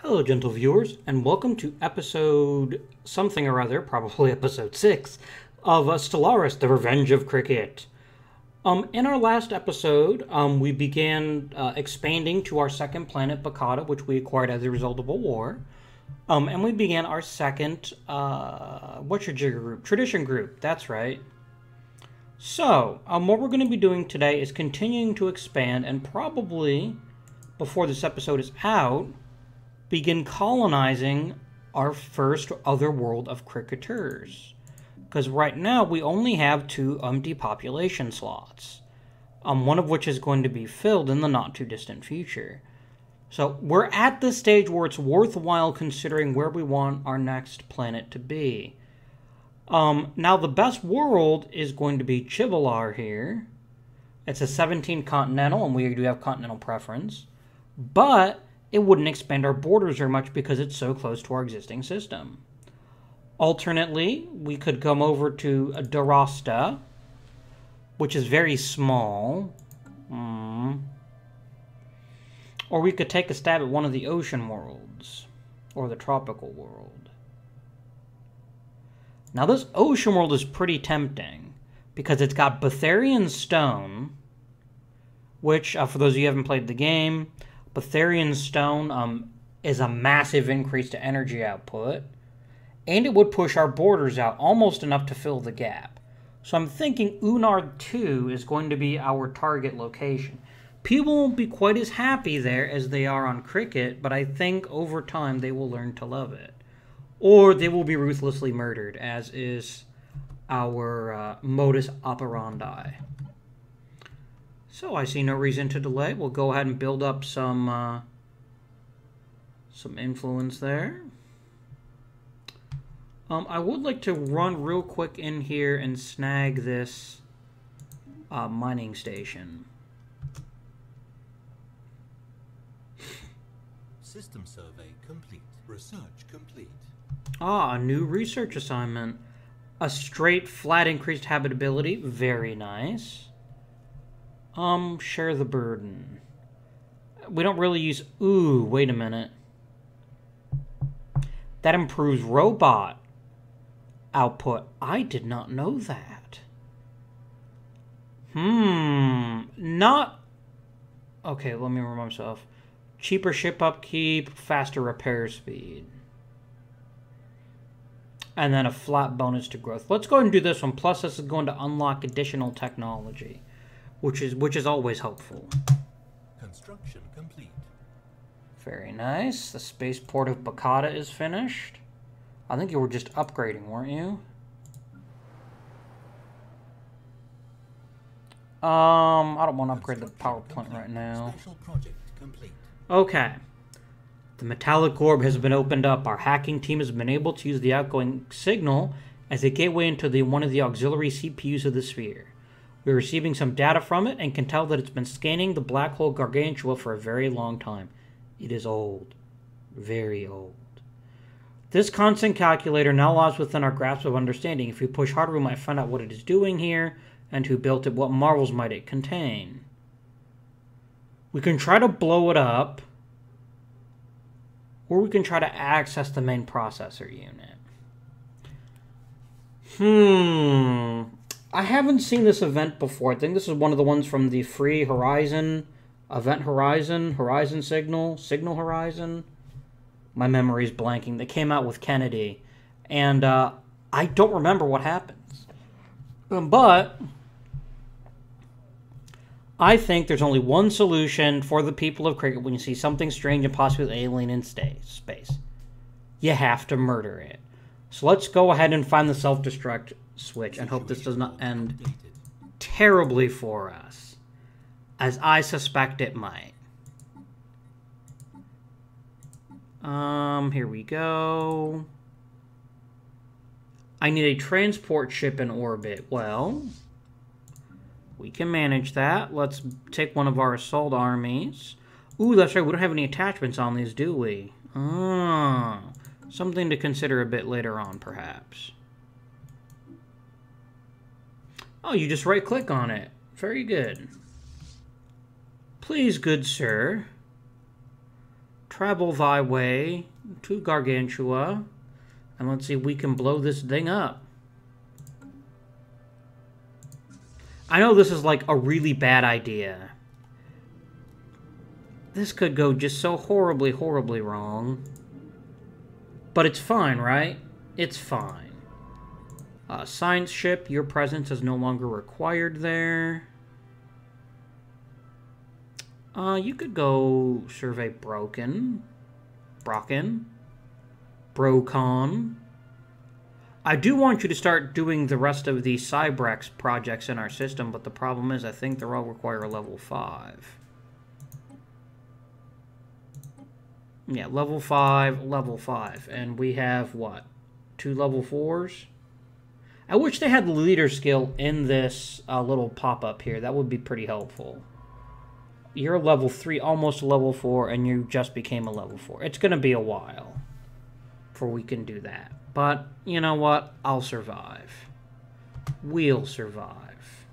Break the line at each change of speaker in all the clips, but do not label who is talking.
Hello, gentle viewers, and welcome to episode something or other, probably episode six, of uh, Stellaris: The Revenge of Krikkit. Um, in our last episode, um, we began uh, expanding to our second planet, Bacata, which we acquired as a result of a war. Um, and we began our second, uh, what's your jigger group? Tradition group, that's right. So, um, what we're going to be doing today is continuing to expand and probably, before this episode is out, begin colonizing our first other world of cricketers. Because right now we only have two empty population slots, um, one of which is going to be filled in the not too distant future. So we're at the stage where it's worthwhile considering where we want our next planet to be. Um, now the best world is going to be Chivalar here. It's a 17 continental, and we do have continental preference. But it wouldn't expand our borders very much because it's so close to our existing system. Alternately, we could come over to Darasta, which is very small. Mm. Or we could take a stab at one of the ocean worlds, or the tropical world. Now, this ocean world is pretty tempting because it's got Betharian stone, which, uh, for those of you who haven't played the game, Betharian stone um, is a massive increase to energy output, and it would push our borders out almost enough to fill the gap. So I'm thinking Unard 2 is going to be our target location. People won't be quite as happy there as they are on Krikkit, but I think over time they will learn to love it. Or they will be ruthlessly murdered, as is our uh, modus operandi. So I see no reason to delay. We'll go ahead and build up some uh, some influence there. Um, I would like to run real quick in here and snag this uh, mining station.
System survey complete. Research complete.
Ah, a new research assignment. A straight, flat increased habitability. Very nice. Um, share the burden. We don't really use... Ooh, wait a minute. That improves robot output. I did not know that. Hmm. Not... Okay, let me remind myself. Cheaper ship upkeep, faster repair speed. And then a flat bonus to growth. Let's go ahead and do this one. Plus, this is going to unlock additional technology which is which is always helpful.
Construction complete.
Very nice. The spaceport of Bacata is finished. I think you were just upgrading, weren't you? Um, I don't want to upgrade the power plant right now. Okay. The metallic orb has been opened up. Our hacking team has been able to use the outgoing signal as a gateway into the one of the auxiliary CPUs of the sphere. We're receiving some data from it and can tell that it's been scanning the black hole Gargantua for a very long time. It is old. Very old. This constant calculator now lies within our grasp of understanding. If we push harder, we might find out what it is doing here and who built it, what marvels might it contain. We can try to blow it up, or we can try to access the main processor unit. Hmm. I haven't seen this event before. I think this is one of the ones from the free Horizon, Event Horizon, Horizon Signal, Signal Horizon. My memory's blanking. They came out with Kennedy, and uh, I don't remember what happens. Um, but I think there's only one solution for the people of Krikkit when you see something strange and possibly alien in space. You have to murder it. So let's go ahead and find the self-destruct switch and hope this does not end terribly for us, as I suspect it might. Um, here we go. I need a transport ship in orbit. Well, we can manage that. Let's take one of our assault armies. Ooh, that's right. We don't have any attachments on these, do we? Ah, something to consider a bit later on, perhaps. Oh, you just right click on it. Very good. Please, good sir, travel thy way to Gargantua, and let's see if we can blow this thing up. I know this is like a really bad idea. This could go just so horribly, horribly wrong. But it's fine, right? It's fine. Uh, science ship, your presence is no longer required there. Uh, you could go survey Broken. Brocken. Brocon. I do want you to start doing the rest of the Cybrex projects in our system, but the problem is I think they all require a level 5. Yeah, level 5, level 5. And we have, what, two level 4s? I wish they had the leader skill in this uh, little pop-up here. That would be pretty helpful. You're level 3, almost level 4, and you just became a level 4. It's going to be a while before we can do that. But, you know what? I'll survive. We'll survive.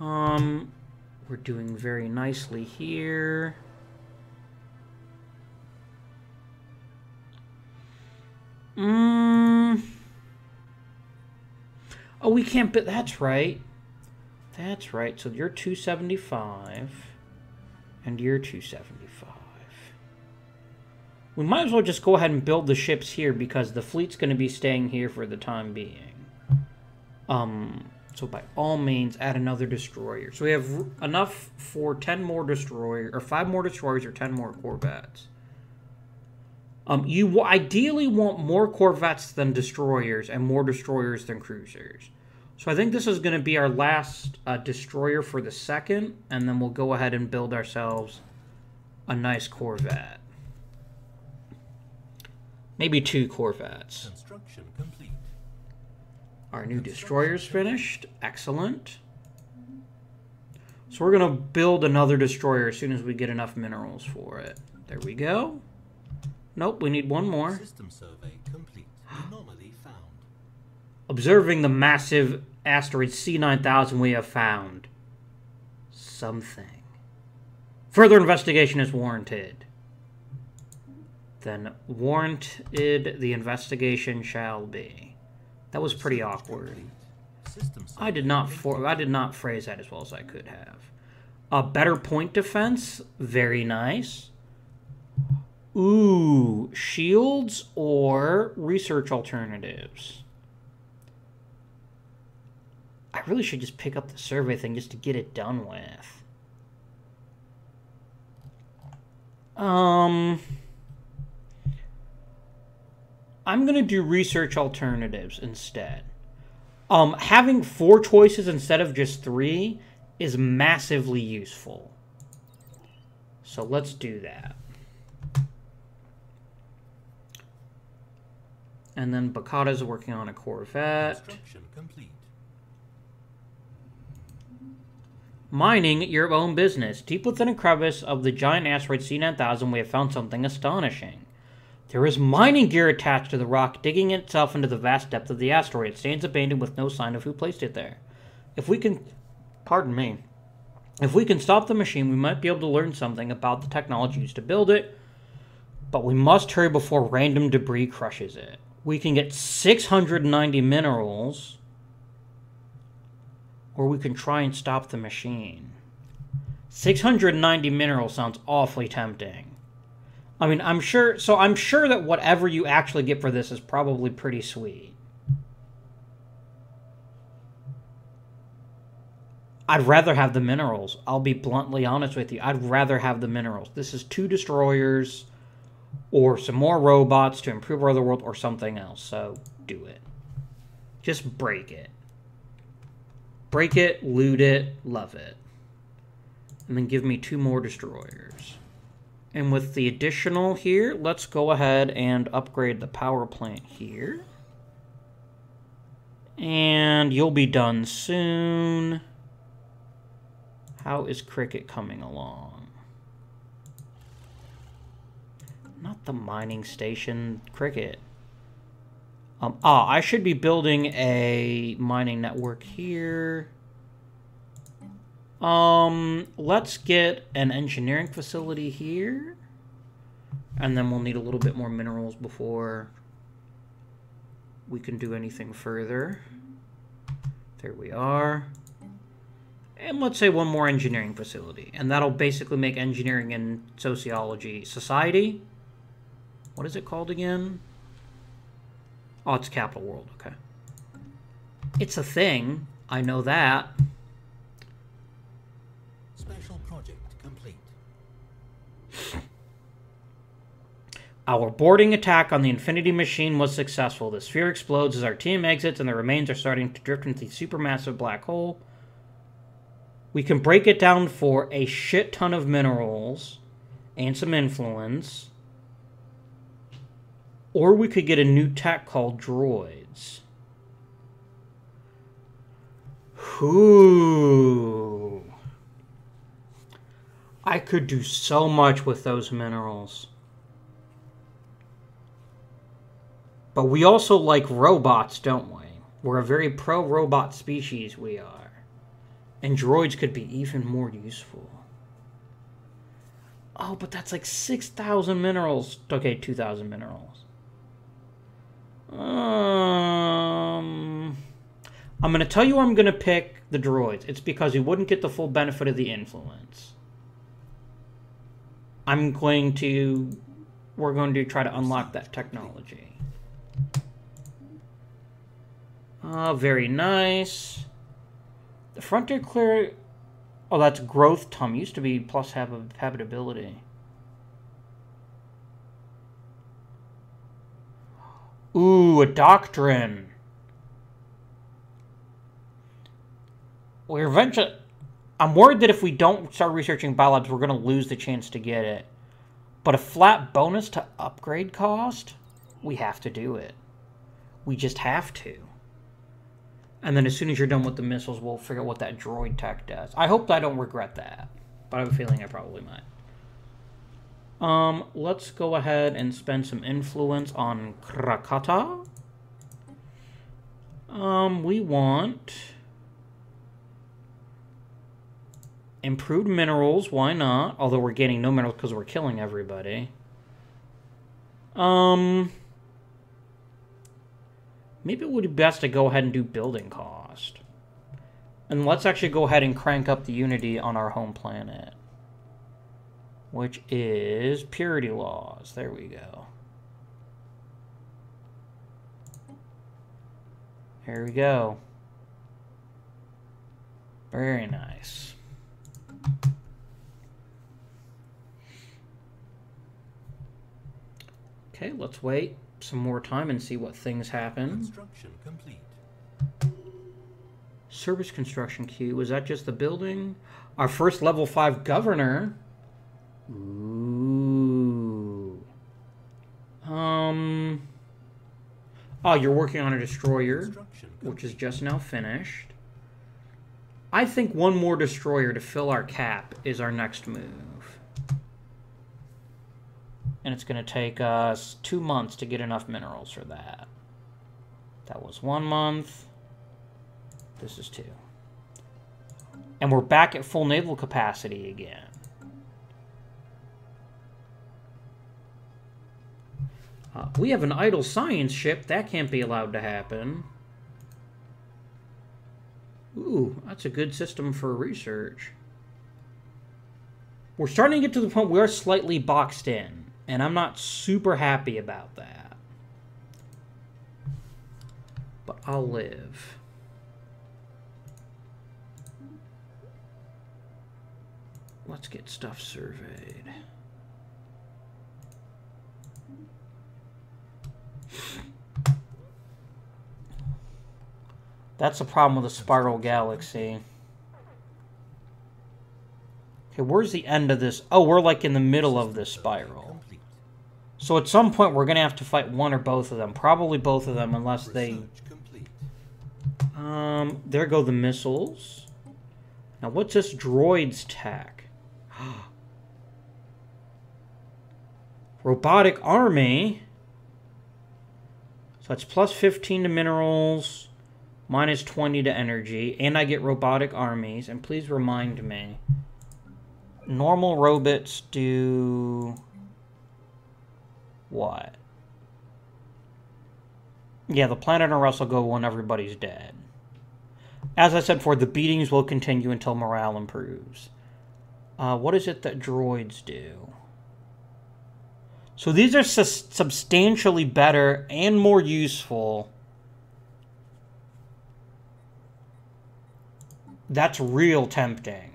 Um, we're doing very nicely here. Mmm... Oh, we can't, but that's right. That's right. So you're 275 and you're 275. We might as well just go ahead and build the ships here because the fleet's going to be staying here for the time being. Um, so by all means, add another destroyer. So we have enough for 10 more destroyers, or 5 more destroyers or 10 more corvettes. Um, you ideally want more corvettes than destroyers and more destroyers than cruisers. So I think this is going to be our last uh, destroyer for the second, and then we'll go ahead and build ourselves a nice corvette. Maybe two corvettes.
Construction complete.
Our new destroyer's finished. Excellent. So we're going to build another destroyer as soon as we get enough minerals for it. There we go. Nope, we need one more.
System survey complete. Anomaly found.
Observing the massive asteroid C9000 we have found. Something. Further investigation is warranted. Then warranted the investigation shall be. That was pretty awkward. I did not for I did not phrase that as well as I could have. A better point defense, very nice. Ooh, shields or research alternatives. I really should just pick up the survey thing just to get it done with. Um, I'm going to do research alternatives instead. Um, having four choices instead of just three is massively useful. So let's do that. And then Bakata's working on a Corvette. Mining your own business. Deep within a crevice of the giant asteroid C9000, we have found something astonishing. There is mining gear attached to the rock, digging itself into the vast depth of the asteroid. It stands abandoned with no sign of who placed it there. If we can. Pardon me. If we can stop the machine, we might be able to learn something about the technology used to build it, but we must hurry before random debris crushes it. We can get 690 minerals, or we can try and stop the machine. 690 minerals sounds awfully tempting. I mean, I'm sure. So I'm sure that whatever you actually get for this is probably pretty sweet. I'd rather have the minerals. I'll be bluntly honest with you. I'd rather have the minerals. This is two destroyers or some more robots to improve our other world or something else. So do it. Just break it. Break it, loot it, love it. And then give me two more destroyers. And with the additional here, let's go ahead and upgrade the power plant here. And you'll be done soon. How is Krikkit coming along? Not the mining station, Krikkit. Um, ah, I should be building a mining network here. Um, let's get an engineering facility here. And then we'll need a little bit more minerals before we can do anything further. There we are. And let's say one more engineering facility. And that'll basically make engineering and sociology society. What is it called again? Oh, it's Capital World. Okay. It's a thing. I know that.
Special project complete.
Our boarding attack on the Infinity Machine was successful. The sphere explodes as our team exits, and the remains are starting to drift into the supermassive black hole. We can break it down for a shit ton of minerals and some influence. Or we could get a new tech called droids. Ooh. I could do so much with those minerals. But we also like robots, don't we? We're a very pro robot species, we are. And droids could be even more useful. Oh, but that's like 6,000 minerals. Okay, 2,000 minerals. Um, I'm going to tell you I'm going to pick the droids. It's because you wouldn't get the full benefit of the influence. I'm going to. We're going to try to unlock that technology. Ah, very nice. The frontier clear. Oh, that's growth tum. Used to be plus hab- habitability. Ooh, a doctrine. We're eventually. I'm worried that if we don't start researching biolabs, we're going to lose the chance to get it. But a flat bonus to upgrade cost, we have to do it. We just have to. And then as soon as you're done with the missiles, we'll figure out what that droid tech does. I hope I don't regret that, but I have a feeling I probably might. Um, let's go ahead and spend some influence on Krakata. Um, we want improved minerals. Why not? Although we're getting no minerals because we're killing everybody. Um, maybe it would be best to go ahead and do building cost. And let's actually go ahead and crank up the unity on our home planet. Which is purity laws. There we go. Here we go. Very nice. Okay, let's wait some more time and see what things happen.
Construction complete.
Service construction queue. Was that just the building? Our first level 5 governor. Ooh. Um. Oh, you're working on a destroyer, which is just now finished. I think one more destroyer to fill our cap is our next move. And it's going to take us two months to get enough minerals for that. That was one month. This is two. And we're back at full naval capacity again. Uh, we have an idle science ship. That can't be allowed to happen. Ooh, that's a good system for research. We're starting to get to the point where we're slightly boxed in, and I'm not super happy about that. But I'll live. Let's get stuff surveyed. That's the problem with a spiral galaxy. Okay, where's the end of this? Oh, we're like in the middle of this spiral. So at some point, we're going to have to fight one or both of them. Probably both of them, unless they... Um, there go the missiles. Now, what's this droid's tech? Robotic army. So that's plus 15 to minerals, minus 20 to energy, and I get robotic armies. And please remind me normal robots do what? Yeah, the planet and Russell go when everybody's dead. As I said before, the beatings will continue until morale improves. Uh, what is it that droids do? So these are su- substantially better and more useful. That's real tempting.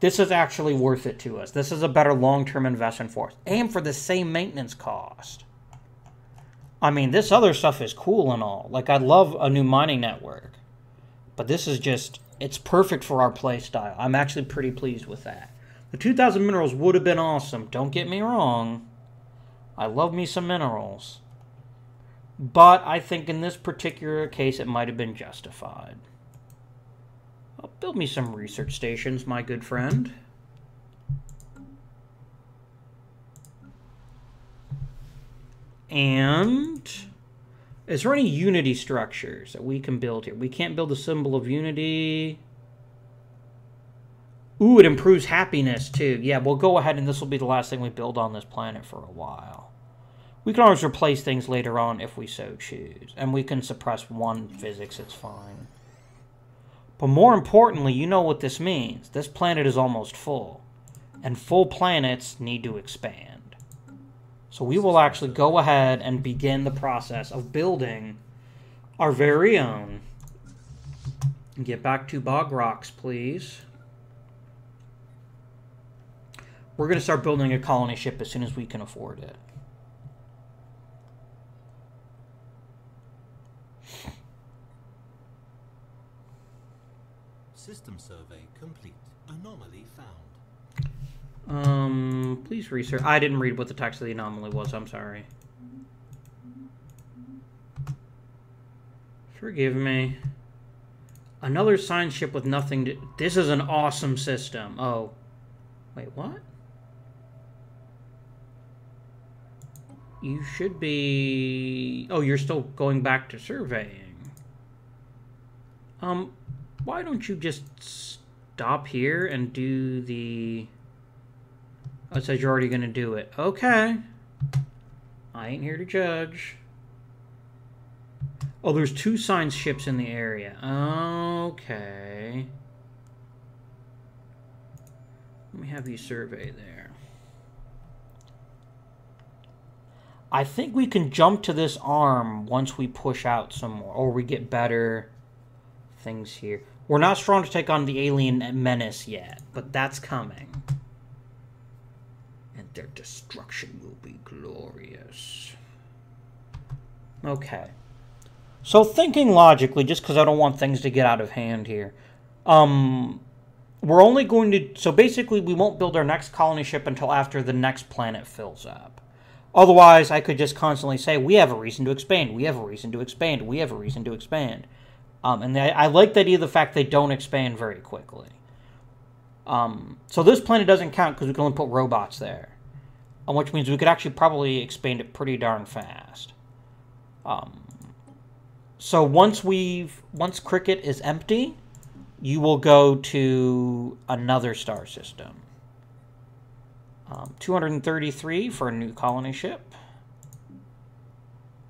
This is actually worth it to us. This is a better long term investment for us. And for the same maintenance cost. I mean, this other stuff is cool and all. Like, I love a new mining network. But this is just, it's perfect for our play style. I'm actually pretty pleased with that. The 2,000 minerals would have been awesome. Don't get me wrong. I love me some minerals. But I think in this particular case, it might have been justified. I'll build me some research stations, my good friend. And is there any unity structures that we can build here? We can't build a symbol of unity. Ooh, it improves happiness too. Yeah, we'll go ahead and this will be the last thing we build on this planet for a while. We can always replace things later on if we so choose. And we can suppress one physics, it's fine. But more importantly, you know what this means. This planet is almost full. And full planets need to expand. So we will actually go ahead and begin the process of building our very own. Get back to Bog Rocks, please. We're going to start building a colony ship as soon as we can afford it.
System survey complete. Anomaly found.
Um, please research. I didn't read what the text of the anomaly was. I'm sorry. Forgive me. Another science ship with nothing to... This is an awesome system. Oh. Wait, what? You should be... Oh, you're still going back to surveying. Um, why don't you just stop here and do the... Oh, it says you're already going to do it. Okay. I ain't here to judge. Oh, there's two science ships in the area. Okay. Let me have you survey there. I think we can jump to this arm once we push out some more, or we get better things here. We're not strong to take on the alien menace yet, but that's coming. And their destruction will be glorious. Okay. So thinking logically, just because I don't want things to get out of hand here, um, we're only going to. So basically, we won't build our next colony ship until after the next planet fills up. Otherwise, I could just constantly say, we have a reason to expand, we have a reason to expand, we have a reason to expand. Um, and they, I like the idea of the fact they don't expand very quickly. Um, so this planet doesn't count because we can only put robots there. Um, which means we could actually probably expand it pretty darn fast. Um, so once we've once Krikkit is empty, you will go to another star system. Um, 233 for a new colony ship.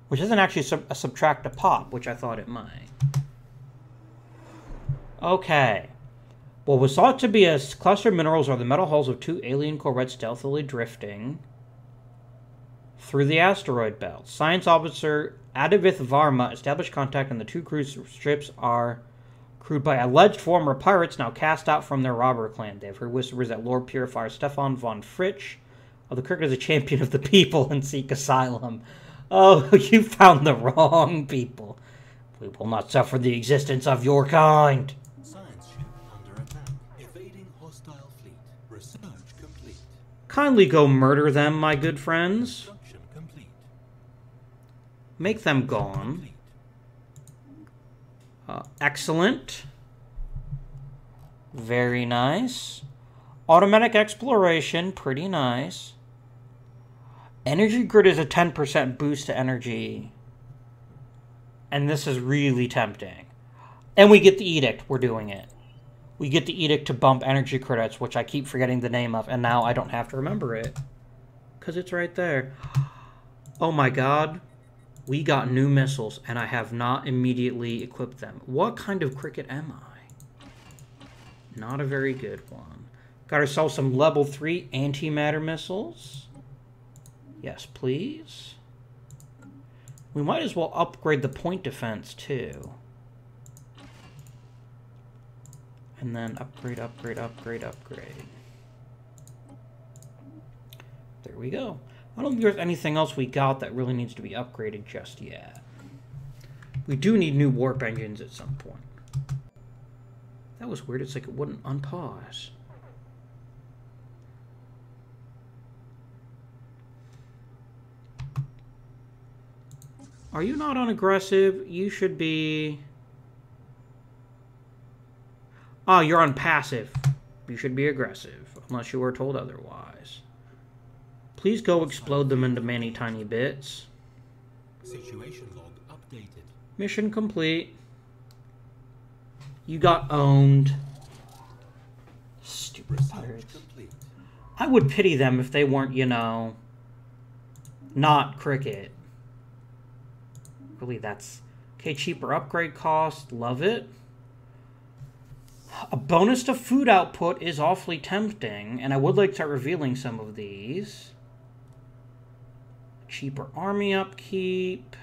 Which doesn't actually sub uh, subtract a pop, which I thought it might. Okay. What was thought to be a cluster of minerals are the metal hulls of two alien corvettes stealthily drifting through the asteroid belt. Science officer Adivith Varma established contact, and the two cruise ships are crewed by alleged former pirates now cast out from their robber clan. They've heard whispers that Lord Purifier Stefan von Fritsch of the Krikkit is a champion of the people and seek asylum. Oh, you found the wrong people. We will not suffer the existence of your kind.
Science ship under attack. Evading hostile fleet. Research complete.
Kindly go murder them, my good friends. Make them gone. Uh, excellent. Very nice. Automatic exploration, pretty nice. Energy grid is a 10% boost to energy. And this is really tempting. And we get the edict. We're doing it. We get the edict to bump energy credits, which I keep forgetting the name of, and now I don't have to remember it. Because it's right there. Oh my god. We got new missiles, and I have not immediately equipped them. What kind of Krikkit am I? Not a very good one. Got ourselves some level 3 antimatter missiles. Yes, please. We might as well upgrade the point defense, too. And then upgrade, upgrade, upgrade, upgrade. There we go. I don't think there's anything else we got that really needs to be upgraded just yet. We do need new warp engines at some point. That was weird. It's like it wouldn't unpause. Are you not unaggressive? You should be... Ah, oh, you're on passive. You should be aggressive, unless you were told otherwise. Please go explode them into many tiny bits.
Situation log updated.
Mission complete. You got owned. Stupid pirates.
complete.
I would pity them if they weren't, you know, not Krikkit. Really, that's okay. Cheaper upgrade cost, love it. A bonus to food output is awfully tempting, and I would like to start revealing some of these. Cheaper army upkeep,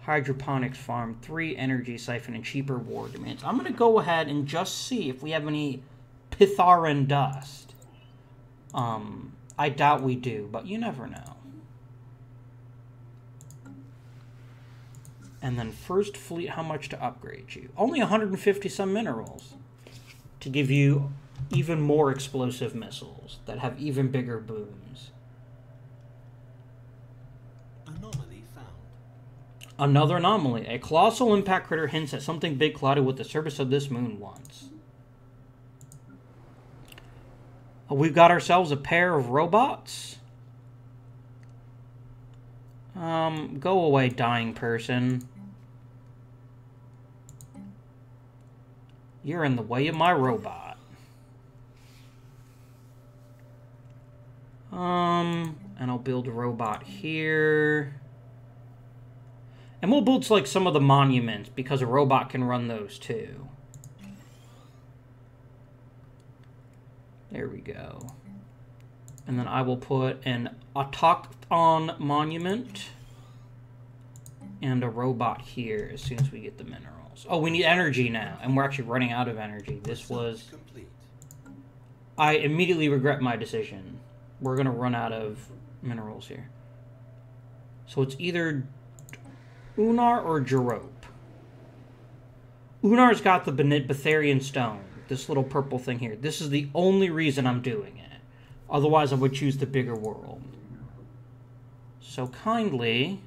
hydroponics farm, three energy siphon, and cheaper war demands. I'm gonna go ahead and just see if we have any Pitharan dust. Um, I doubt we do, but you never know. And then first fleet, how much to upgrade you? Only 150 some minerals to give you even more explosive missiles that have even bigger booms.
Anomaly found.
Another anomaly. A colossal impact crater hints at something big collided with the surface of this moon once. We've got ourselves a pair of robots. Um, go away, dying person. You're in the way of my robot. Um, and I'll build a robot here. And we'll build like some of the monuments because a robot can run those too. There we go. And then I will put an autochthon monument and a robot here as soon as we get the minerals. Oh, we need energy now, and we're actually running out of energy. This was...
Complete.
I immediately regret my decision. We're gonna run out of minerals here. So it's either Unar or Jerope. Unar's got the Betharian stone, this little purple thing here. This is the only reason I'm doing it. Otherwise, I would choose the bigger world. So kindly.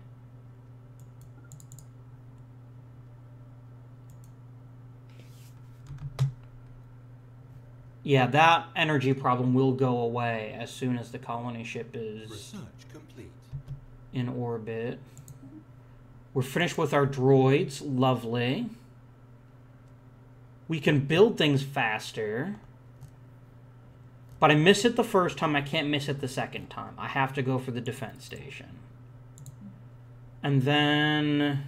Yeah, that energy problem will go away as soon as the colony ship is
Research complete.
in orbit. We're finished with our droids. Lovely. We can build things faster. But I miss it the first time. I can't miss it the second time. I have to go for the defense station. And then...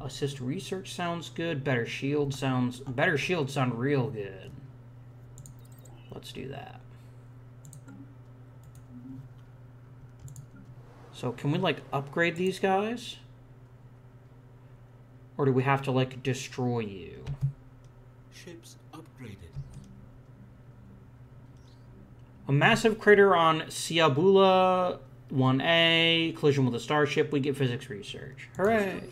Assist research sounds good. Better shield sounds... Better shield sound real good. Let's do that. So can we like upgrade these guys? Or do we have to like destroy you?
Ships upgraded.
A massive crater on Ciabula 1A, collision with a starship, we get physics research. Hooray!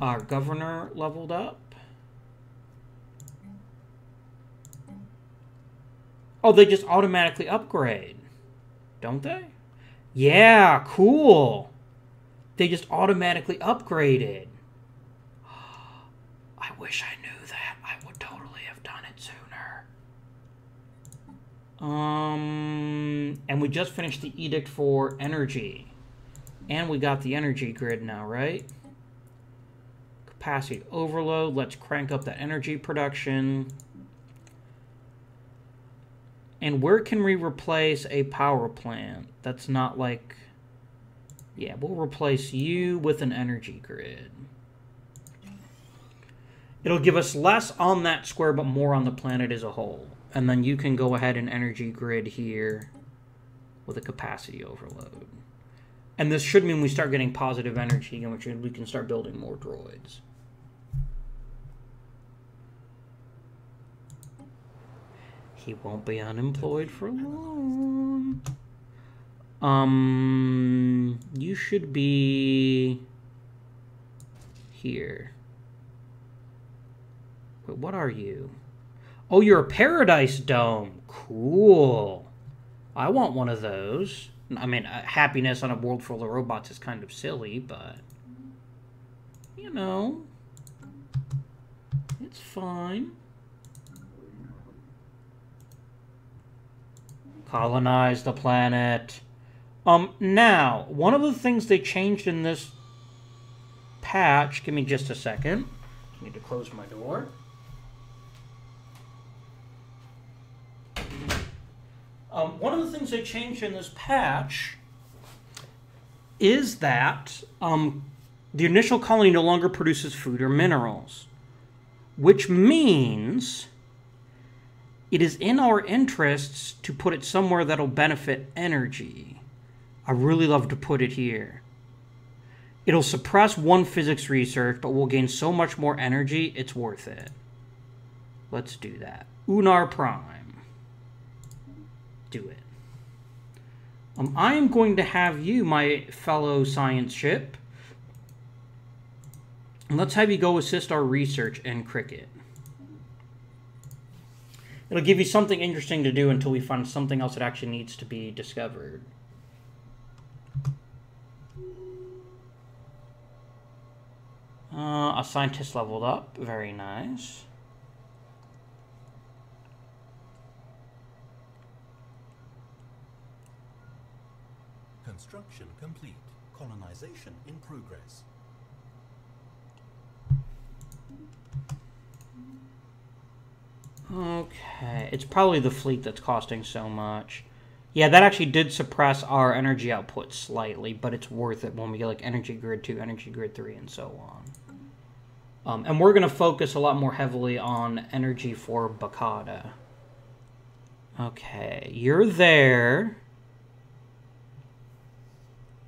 Our governor leveled up. Oh, they just automatically upgrade, don't they? Yeah, cool. They just automatically upgraded. I wish I knew that. I would totally have done it sooner. Um, and we just finished the edict for energy. And we got the energy grid now, right? Capacity overload. Let's crank up that energy production. And where can we replace a power plant that's not like... Yeah, we'll replace you with an energy grid. It'll give us less on that square, but more on the planet as a whole. And then you can go ahead and energy grid here with a capacity overload. And this should mean we start getting positive energy, and which we can start building more droids. He won't be unemployed for long. Um, you should be here. Wait, what are you? Oh, you're a paradise dome. Cool. I want one of those. I mean, uh, happiness on a world full of robots is kind of silly, but you know, it's fine. Colonize the planet. Um, now, one of the things they changed in this patch, give me just a second. I need to close my door. Um, one of the things they changed in this patch is that um, the initial colony no longer produces food or minerals, which means it is in our interests to put it somewhere that'll benefit energy. I really love to put it here. It'll suppress one physics research, but we'll gain so much more energy, it's worth it. Let's do that. Unar Prime do it. Um, I am going to have you, my fellow science ship. Let's have you go assist our research in Krikkit. It'll give you something interesting to do until we find something else that actually needs to be discovered. Uh, a scientist leveled up. Very nice.
Construction complete. Colonization in progress.
Okay, it's probably the fleet that's costing so much. Yeah, that actually did suppress our energy output slightly, but it's worth it when we get like energy grid 2, energy grid 3, and so on. Um, and we're going to focus a lot more heavily on energy for Bakata. Okay, you're there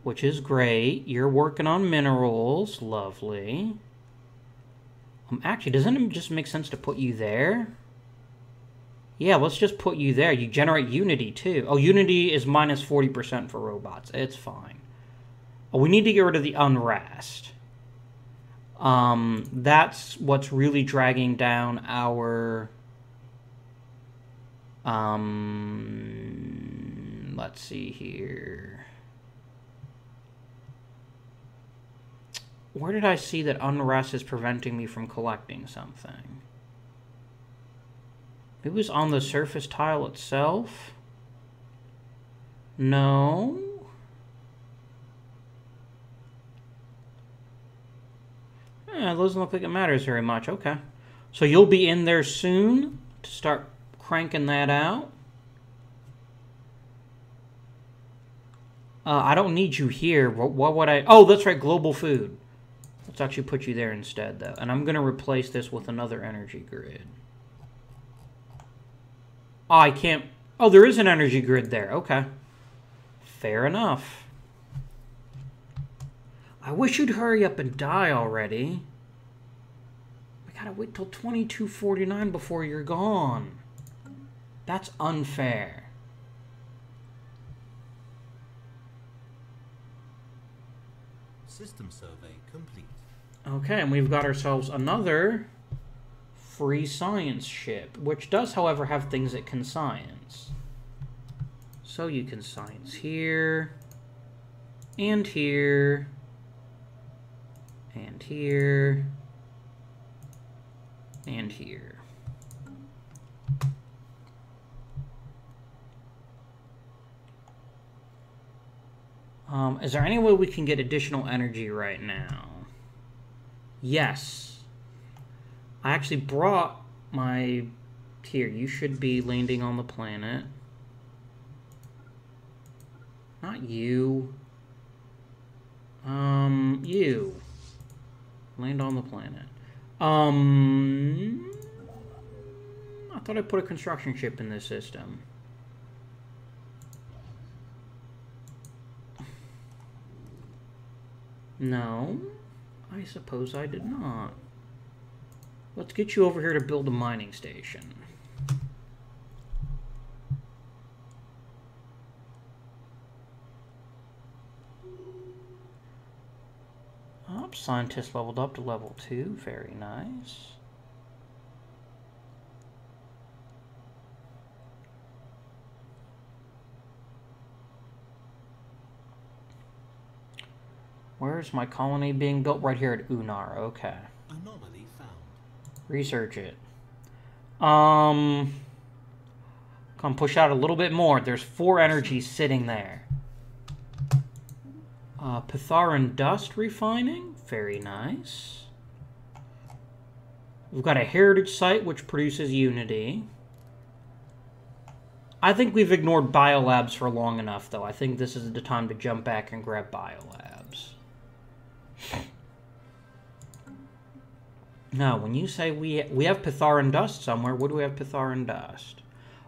which is great. You're working on minerals. Lovely. Um, actually, doesn't it just make sense to put you there? Yeah, let's just put you there. You generate Unity, too. Oh, Unity is minus 40% for robots. It's fine. Oh, we need to get rid of the unrest. Um, that's what's really dragging down our... Um, let's see here. Where did I see that unrest is preventing me from collecting something? It was on the surface tile itself? No. It doesn't look like it matters very much. Okay. So you'll be in there soon to start cranking that out. Uh, I don't need you here. What, what would I... Oh, that's right. Global food. Let's actually put you there instead, though. And I'm going to replace this with another energy grid. Oh, I can't... Oh, there is an energy grid there. Okay. Fair enough. I wish you'd hurry up and die already. We gotta wait till 2249 before you're gone. That's unfair.
System survey complete.
Okay, and we've got ourselves another free science ship, which does, however, have things it can science. So you can science here, and here, and here, and here. Um, is there any way we can get additional energy right now? Yes. I actually brought my... Here, you should be landing on the planet. Not you. Um, you. Land on the planet. Um... I thought I put a construction ship in this system. No, I suppose I did not. Let's get you over here to build a mining station. Up, scientist leveled up to level 2. Very nice. Where's my colony being built? Right here at Unar. Okay.
Anomaly.
Research it. Um, come push out a little bit more. There's four energies sitting there. Uh, Pitharan dust refining. Very nice. We've got a heritage site which produces unity. I think we've ignored biolabs for long enough, though. I think this is the time to jump back and grab biolabs. Now, when you say we we have Pitharan dust somewhere, where do we have Pitharan dust?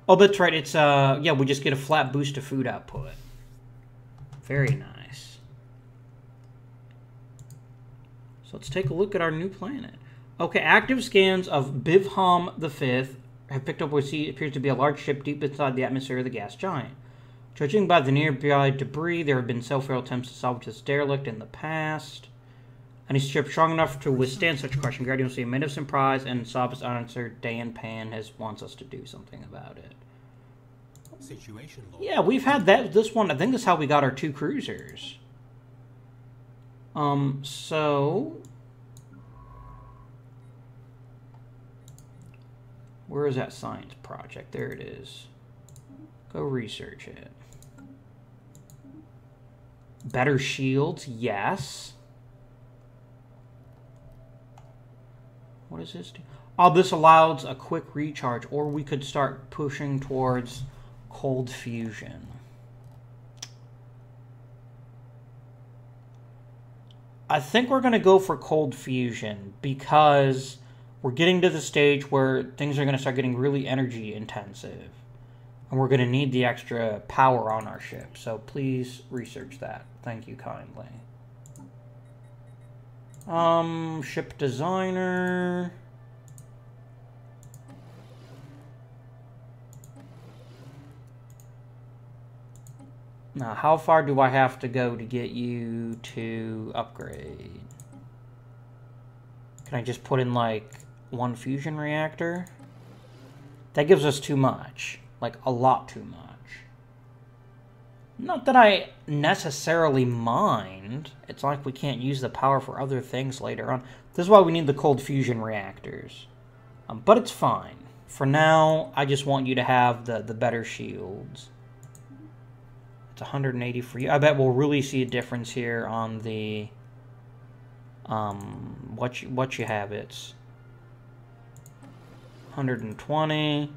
Oh, that's right. It's uh yeah, we just get a flat boost to food output. Very nice. So let's take a look at our new planet. Okay, active scans of Bivham the Fifth have picked up what appears to be a large ship deep inside the atmosphere of the gas giant. Judging by the nearby debris, there have been self-failed attempts to salvage this derelict in the past. Any ship strong enough to withstand such crushing gravity will see a magnificent prize, and Sabas answer Dan Pan has wants us to do something about it.
Situation log.
Yeah, we've had that. This one, I think, this is how we got our two cruisers. Um, so where is that science project? There it is. Go research it. Better shields, yes. What does this do? Oh, this allows a quick recharge, or we could start pushing towards cold fusion. I think we're going to go for cold fusion because we're getting to the stage where things are going to start getting really energy intensive. And we're going to need the extra power on our ship. So please research that. Thank you kindly. Um, ship designer. Now, how far do I have to go to get you to upgrade? Can I just put in, like, one fusion reactor? That gives us too much. Like, a lot too much. Not that I necessarily mind. It's like we can't use the power for other things later on. This is why we need the cold fusion reactors. Um, but it's fine. For now, I just want you to have the, the better shields. It's 180 for you. I bet we'll really see a difference here on the... Um, what you, what you have. It's 120.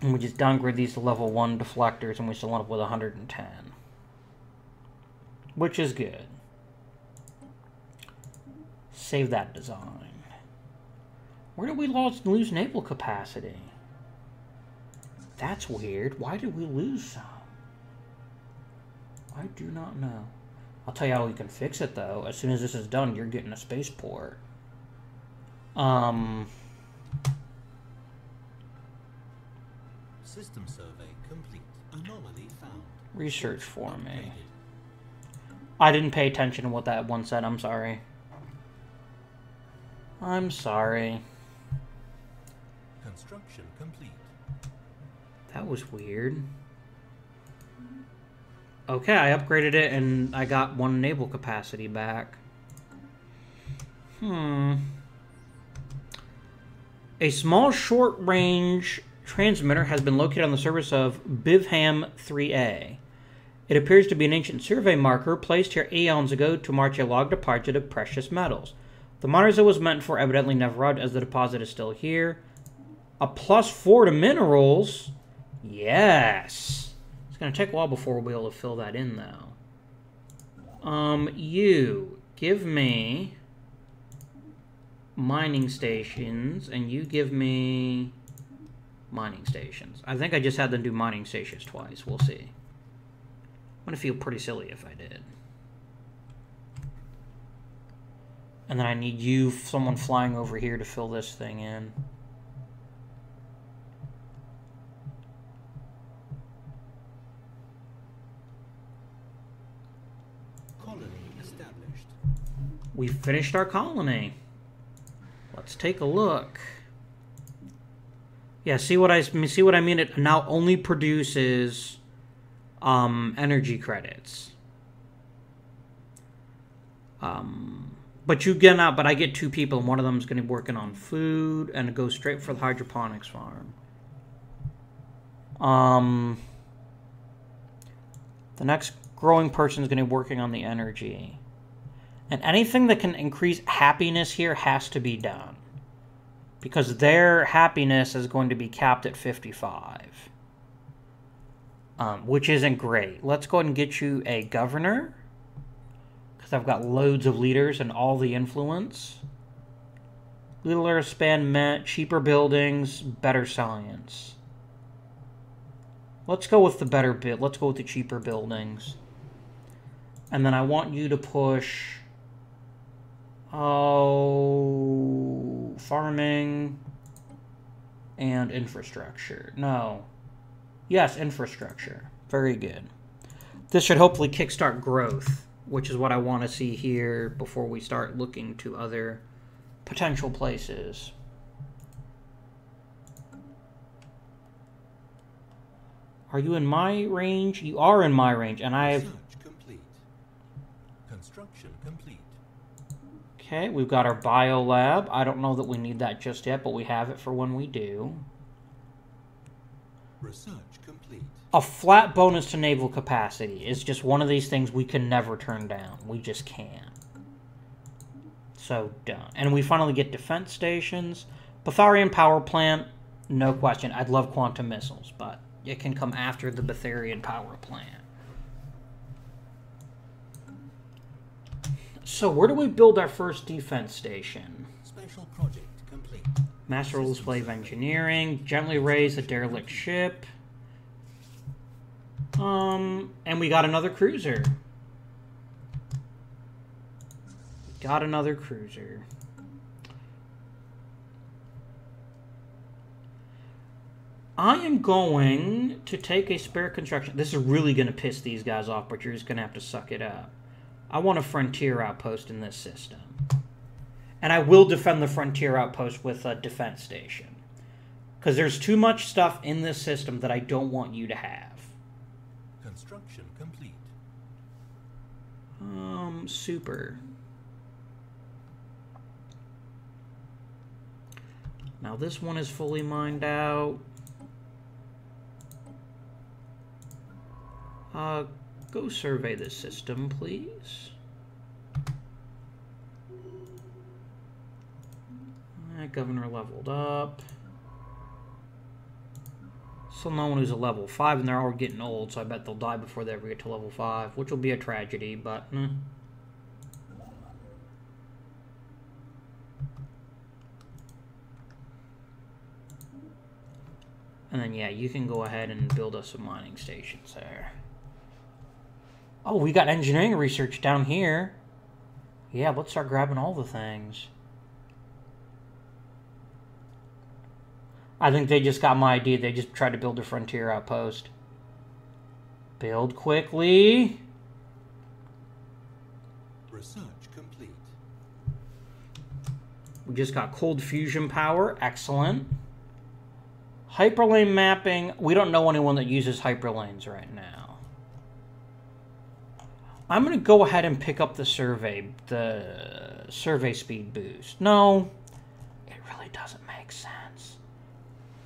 And we just downgrade these to level 1 deflectors and we still end up with 110. Which is good. Save that design. Where did we lose, lose naval capacity? That's weird. Why did we lose some? I do not know. I'll tell you how we can fix it, though. As soon as this is done, you're getting a spaceport. Um...
System survey complete. Anomaly found.
Research for me. I didn't pay attention to what that one said. I'm sorry. I'm sorry.
Construction complete.
That was weird. Okay, I upgraded it and I got one naval capacity back. Hmm. A small short range transmitter has been located on the surface of Bivham 3A. It appears to be an ancient survey marker placed here eons ago to mark a log deposit of precious metals. The it was meant for evidently never arrived as the deposit is still here. A plus four to minerals? Yes. It's going to take a while before we'll be able to fill that in, though. Um, you, give me mining stations, and you give me mining stations. I think I just had them do mining stations twice. We'll see. I'm going to feel pretty silly if I did. And then I need you, someone flying over here to fill this thing in.
Colony established.
We finished our colony. Let's take a look. Yeah, see what I see what I mean. It now only produces um, energy credits. Um, but you get out. But I get two people, and one of them is going to be working on food, and it goes straight for the hydroponics farm. Um, the next growing person is going to be working on the energy. And anything that can increase happiness here has to be done. Because their happiness is going to be capped at 55. Um, which isn't great. Let's go ahead and get you a governor. Because I've got loads of leaders and all the influence. Littler span met, cheaper buildings, better science. Let's go with the better bit. Let's go with the cheaper buildings. And then I want you to push Oh, farming and infrastructure. No. Yes, infrastructure. Very good. This should hopefully kickstart growth, which is what I want to see here before we start looking to other potential places. Are you in my range? You are in my range, and I have
Research complete. Construction complete.
Okay, we've got our bio lab. I don't know that we need that just yet, but we have it for when we do.
Research complete.
A flat bonus to naval capacity is just one of these things we can never turn down. We just can't. So done. And we finally get defense stations. Betharian power plant, no question. I'd love quantum missiles, but it can come after the Betharian power plant. So where do we build our first defense station?
Special project complete.
Master display of engineering, gently raise a derelict ship. Um, and we got another cruiser. Got another cruiser. I am going to take a spare construction. This is really going to piss these guys off, but you're just going to have to suck it up. I want a frontier outpost in this system. And I will defend the frontier outpost with a defense station. Because there's too much stuff in this system that I don't want you to have.
Construction complete.
Um, super. Now this one is fully mined out. Uh, go survey the system, please. That governor leveled up. Still no one who's a level 5, and they're all getting old, so I bet they'll die before they ever get to level 5, which will be a tragedy, but... Eh. And then, yeah, you can go ahead and build us some mining stations there. Oh, we got engineering research down here. Yeah, let's start grabbing all the things. I think they just got my idea. They just tried to build a frontier outpost. Build quickly.
Research complete.
We just got cold fusion power. Excellent. Hyperlane mapping. We don't know anyone that uses hyperlanes right now. I'm going to go ahead and pick up the survey, the survey speed boost. No, it really doesn't make sense.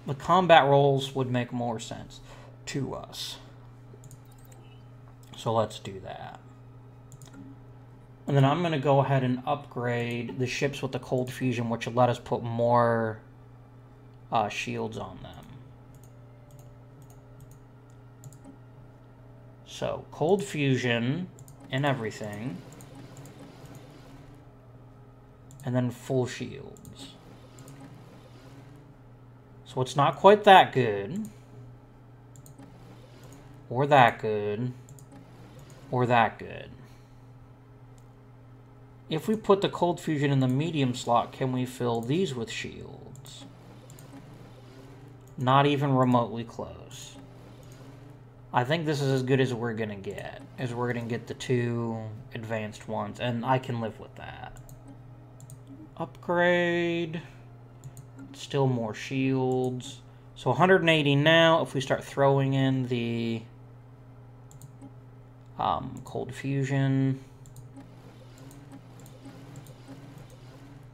The combat rolls would make more sense to us. So let's do that. And then I'm going to go ahead and upgrade the ships with the cold fusion, which will let us put more uh, shields on them. So, cold fusion and everything. And then full shields. So it's not quite that good. Or that good. Or that good. If we put the cold fusion in the medium slot, can we fill these with shields? Not even remotely close. I think this is as good as we're going to get. As we're going to get the two advanced ones. And I can live with that. Upgrade. Still more shields. So 180 now. If we start throwing in the um, cold fusion.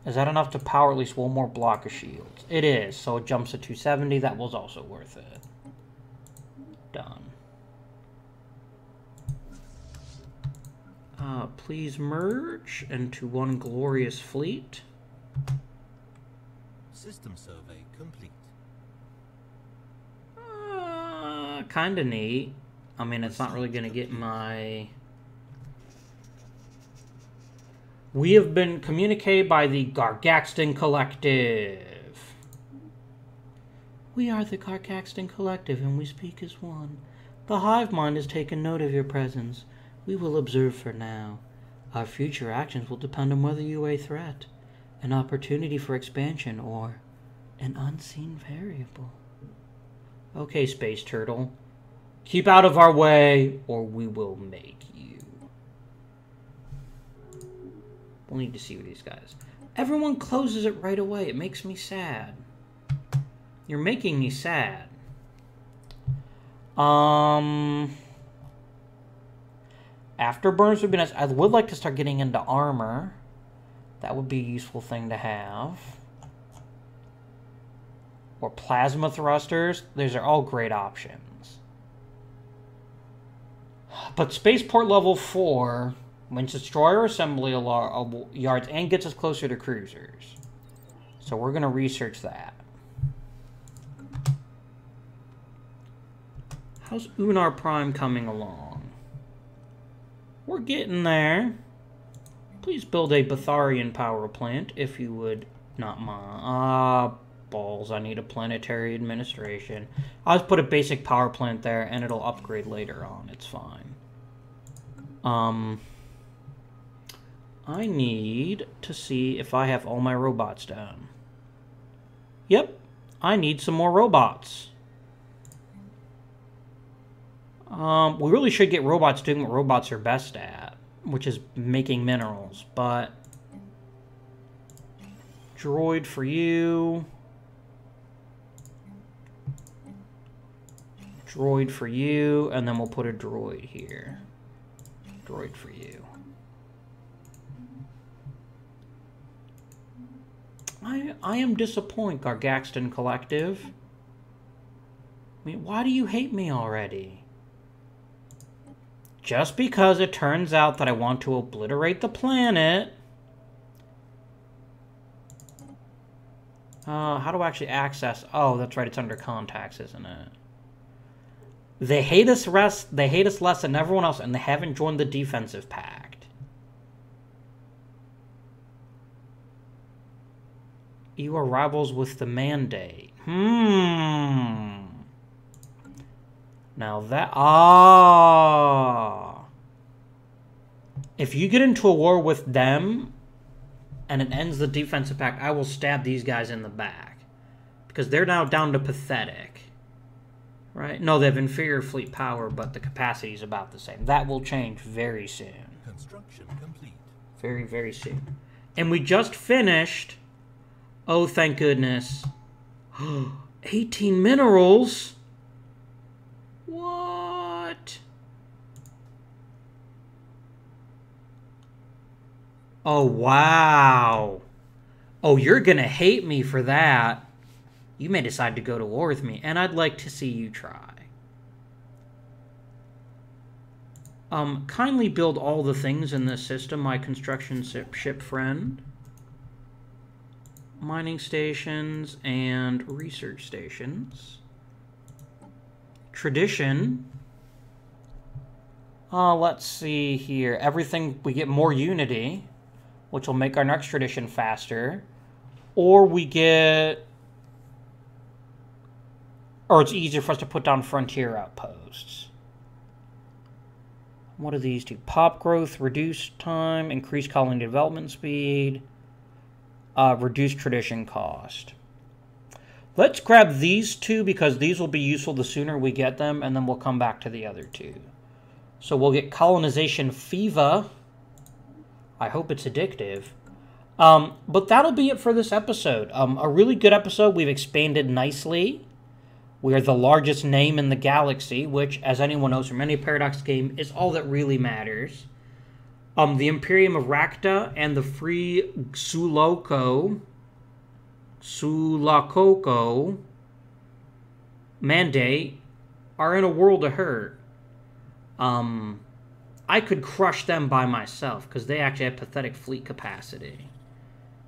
Is that enough to power at least one more block of shields? It is, so it jumps to 270. That was also worth it. Done. Uh, please merge into one glorious fleet.
System survey complete.
Uh, kind of neat. I mean, it's not really going to get my We have been communicated by the Gargaxton Collective. We are the Gargaxton Collective, and we speak as one. The hive mind has taken note of your presence. We will observe for now. Our future actions will depend on whether you are a threat, an opportunity for expansion, or an unseen variable. Okay, Space Turtle. Keep out of our way, or we will make you. We'll need to see these guys. Everyone closes it right away. It makes me sad. You're making me sad. Um... Afterburners would be nice. I would like to start getting into armor. That would be a useful thing to have. Or plasma thrusters. These are all great options. But spaceport level 4 wins destroyer assembly yards and gets us closer to cruisers. So we're going to research that. How's Unar Prime coming along? We're getting there. Please build a Betharian power plant, if you would not mind. Ah, balls. I need a planetary administration. I'll just put a basic power plant there, and it'll upgrade later on. It's fine. Um... I need to see if I have all my robots down. Yep, I need some more robots. Um, we really should get robots doing what robots are best at, which is making minerals, but... Droid for you. Droid for you, and then we'll put a droid here. Droid for you. I, I am disappointed, Gargaxton Collective. I mean, why do you hate me already? Just because it turns out that I want to obliterate the planet. Uh, how do I actually access? Oh, that's right. It's under contacts, isn't it? They hate us rest. They hate us less than everyone else, and they haven't joined the defensive pact. You are rivals with the mandate. Hmm. Now that... Ah. If you get into a war with them, and it ends the defensive pact, I will stab these guys in the back. Because they're now down to pathetic. Right? No, they have inferior fleet power, but the capacity is about the same. That will change very soon.
Construction complete.
Very, very soon. And we just finished Oh, thank goodness. 18 minerals? What? Oh, wow. Oh, you're going to hate me for that. You may decide to go to war with me, and I'd like to see you try. Um, kindly build all the things in this system, my construction ship, friend. Mining stations and research stations. Tradition. Uh, let's see here. Everything, we get more unity, which will make our next tradition faster. Or we get... Or it's easier for us to put down frontier outposts. What do these do? Pop growth, reduce time, increase colony development speed, uh, reduce tradition cost. Let's grab these two because these will be useful the sooner we get them, and then we'll come back to the other two. So we'll get colonization fever. I hope it's addictive. Um, but that'll be it for this episode. Um, a really good episode. We've expanded nicely. We are the largest name in the galaxy, which, as anyone knows from any Paradox game, is all that really matters. Um, the Imperium of Rakta and the Free Suloko, Sulakoko mandate are in a world of hurt. Um, I could crush them by myself because they actually have pathetic fleet capacity.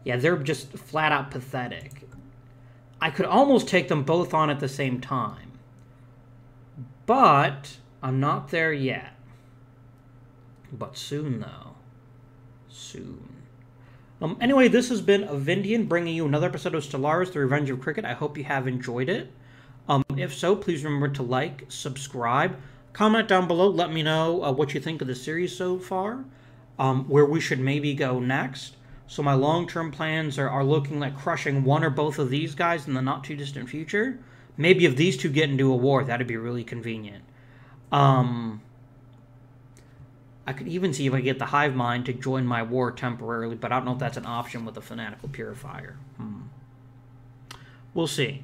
Yeah, they're just flat out pathetic. I could almost take them both on at the same time. But I'm not there yet. But soon, though. Soon. Um, anyway, this has been Avindian bringing you another episode of Stellaris, The Revenge of Krikkit. I hope you have enjoyed it. Um, if so, please remember to like, subscribe, comment down below. Let me know uh, what you think of the series so far, um, where we should maybe go next. So my long-term plans are, are looking like crushing one or both of these guys in the not-too-distant future. Maybe if these two get into a war, that'd be really convenient. Um, I could even see if I get the Hive Mind to join my war temporarily, but I don't know if that's an option with the Fanatical Purifier. Hmm. We'll see.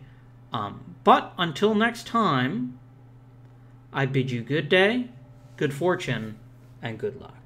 Um, but until next time, I bid you good day, good fortune, and good luck.